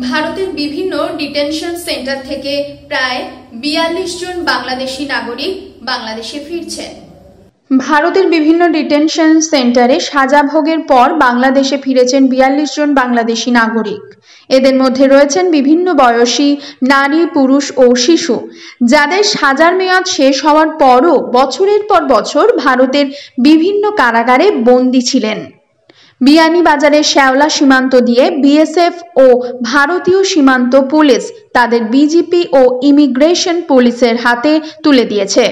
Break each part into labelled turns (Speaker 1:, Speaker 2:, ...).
Speaker 1: ভারতের বিভিন্ন detention centre থেকে প্রায় বিয়াল্লিশ জন বাংলাদেশি নাগরিক বাংলাদেশে ফিরছেন। ভারতের বিভিন্ন ডিটেনশন সেন্টারে সাজা ভোগের পর বাংলাদেশে ফিরেছেন বিয়াল্লিশ জন বাংলাদেশি নাগরিক। এদের মধ্যে রয়েছেন বিভিন্ন বয়সী নারী, পুরুষ ও শিশু। যাদের সাজার মেয়াদ শেষ হওয়ার পরও বছরের পর বছর ভারতের বিভিন্ন কারাগারে বন্দী ছিলেন। বিয়ানীবাজারের শ্যাওলা সীমান্ত দিয়ে বিএসএফ ও ভারতীয় সীমান্ত পুলিশ তাদের বিজিপি ও ইমিগ্রেশন পুলিশের হাতে তুলে দিয়েছে।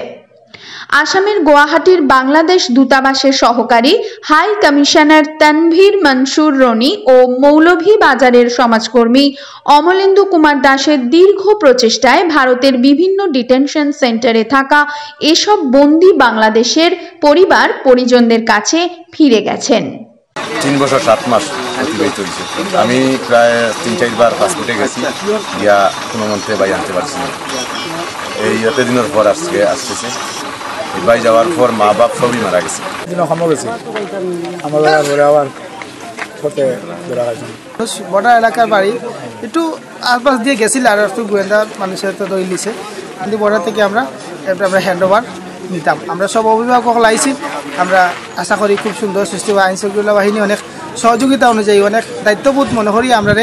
Speaker 1: আসামের গুয়াহাটির বাংলাদেশ দূতাবাসের সহকারী হাই কমিশনার তানভীর মনসুর রনি ও মৌলভীবাজারের সমাজকর্মী অমলেন্দু কুমার দাসের দীর্ঘ প্রচেষ্টায় ভারতের বিভিন্ন ডিটেনশন সেন্টারে থাকা এসব বন্দি বাংলাদেশের পরিবার পরিজনদের কাছে ফিরে গেছেন।
Speaker 2: তিন বছর সাত মাস অতিবাহিত হয়েছে। আমি প্রায় তিন চারবার পাসপোর্টে গেছি গিয়া কোনো মন্ত্রে বাই আনতে পারছি না। এই এত দিনের পর আজকে আসতেছে। বাই যাওয়ার পর মা বাপ সবই মারা গেছে।
Speaker 3: গৈছে
Speaker 4: বর্ডার এলাকার বাড়ি। একটু আশপাশ দিয়ে গেছিল আর একটু গোয়েন্দা মানুষের তো দই লিছে কিন্তু বর্ডার থেকে আমরা আমরা হ্যান্ড ওভার নিতাম আমরা সব অভিভাবক লাইছি আমরা আশা করি খুব সুন্দর সৃষ্টি বা আইন শৃঙ্খলা বাহিনী অনেক সহযোগিতা অনুযায়ী অনেক দায়িত্ববোধ মনে করি আমরা